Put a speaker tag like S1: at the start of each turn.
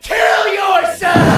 S1: Kill yourself!